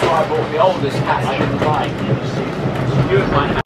so I bought the oldest hat I can find. You would find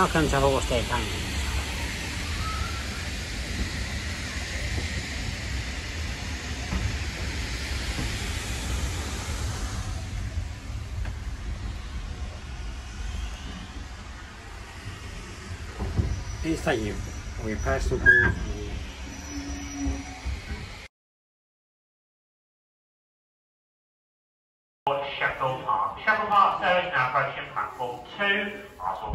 Welcome to Horsehead Home. Please take your, your personal. Sheffield Park. Sheffield Park service now approaching platform 2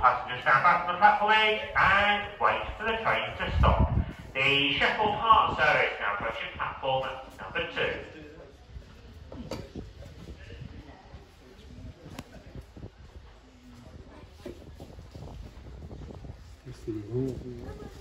passengers stand back from the platform and wait for the train to stop. The Sheffield Park service now approaching platform number 2. Thank you.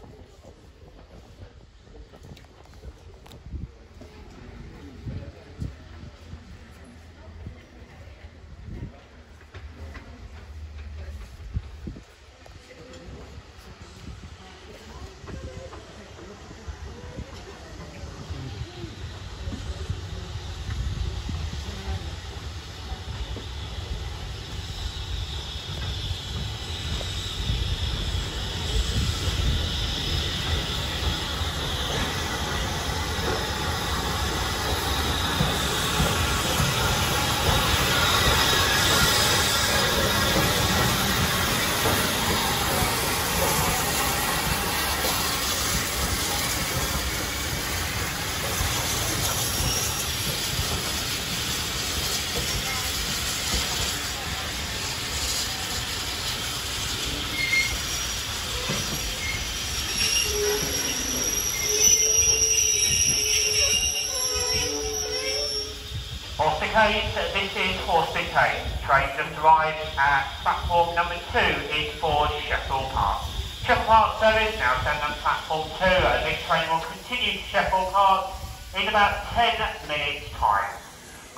Horsted Keynes, this is Horsted Keynes. Train just arrived at platform number two is for Sheffield Park. Sheffield Park service now stand on platform two. Uh, this train will continue to Sheffield Park in about 10 minutes time.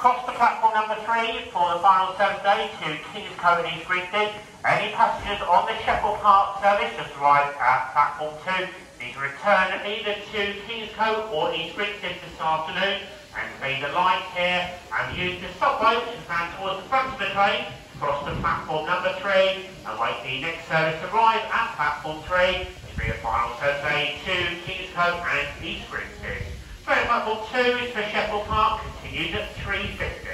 Cross to platform number three for the final service day to Kingscote and East Grinstead. Any passengers on the Sheffield Park service just arrived at platform two need to return either to Kingscote or East Grinstead this afternoon and see the light here and use the stop rope to stand towards the front of the train, cross to platform number three and wait the next service to arrive at platform three to be the final service day to Kingscote and East Grinstead. Train platform two is for Sheffield Park, continues at 3.50.